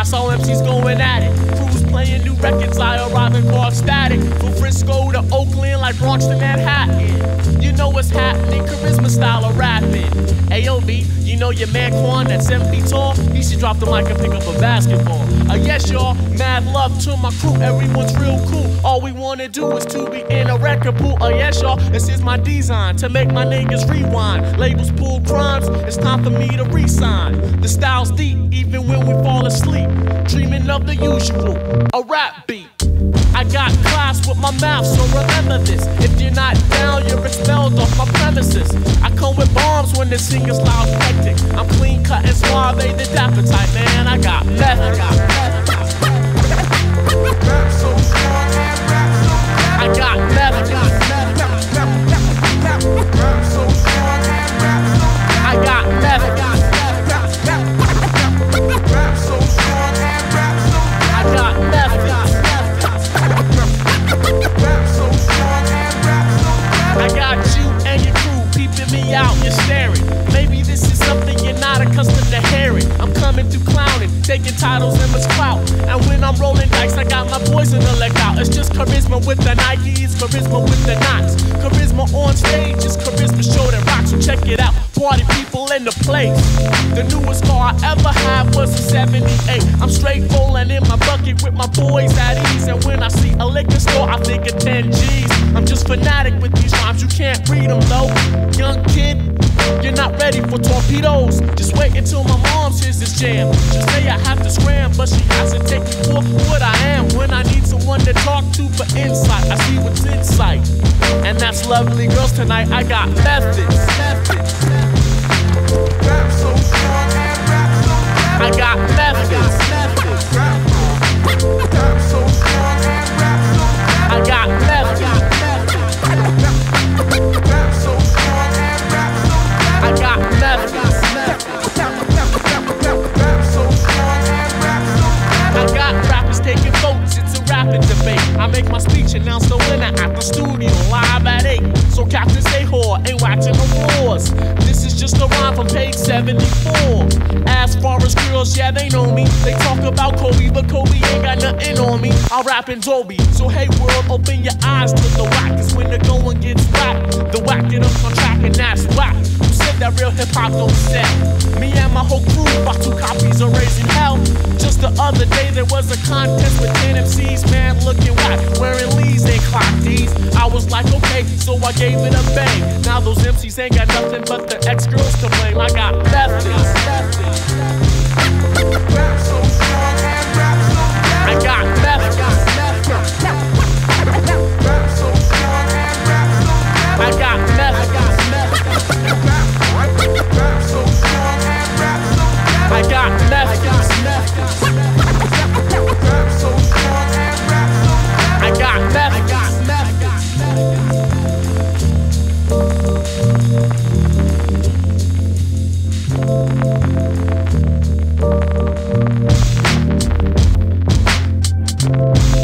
I saw MCs going at it. Crews playing new records, I arrive in car static. From Frisco to Oakland, like Bronx to Manhattan. You know what's happening, Charizma style of rapping. Know your man Quan, that's seven feet tall. He should drop the mic and pick up a basketball. Uh, yes, y'all, mad love to my crew, everyone's real cool. All we wanna do is to be in a record pool. Uh, yes, y'all, this is my design to make my niggas rewind. Labels pull crimes, it's time for me to resign. The style's deep, even when we fall asleep. Dreaming of the usual, a rap got with my mouth, so remember this. If you're not down, you're expelled off my premises. I come with bombs when the singer's loud hectic. I'm clean cut and suave, the dapper type, man. I got meth. Coming through clowning, taking titles and much clout. And when I'm rolling dice, I got my boys in the leg out. It's just Charizma with the Nikes, Charizma with the knots. Charizma on stage is Charizma show that rocks. So check it out, party people in the place. The newest car I ever had was a 78. I'm straight rolling in my bucket with my boys at ease. And when I see a liquor store, I think of 10 G's. I'm just fanatic with these rhymes, you can't read them though. Young kid, you're not ready for torpedoes. Until my mom hears this jam. She'll say I have to scram, but she has to take me for what I am. When I need someone to talk to for insight, I see what's in sight. And that's lovely girls tonight. I got methods. methods. I got speech, announce the winner at the studio, live at 8. So Captain Say Whore ain't watching awards. This is just a rhyme from page 74. As far as girls, yeah, they know me. They talk about Kobe, but Kobe ain't got nothing on me. I rap in Dolby. So hey world, open your eyes to the whack. Cause when the going gets whack, the whack get up on track and that's that real hip hop don't sell? Me and my whole crew bought two copies of Raising Hell. Just the other day there was a contest with 10 MCs, man, looking whack, wearing Lee's and clock D's. I was like, okay, so I gave it a bang. Now those MCs ain't got nothing but the ex girls to blame. I got methods. I Thank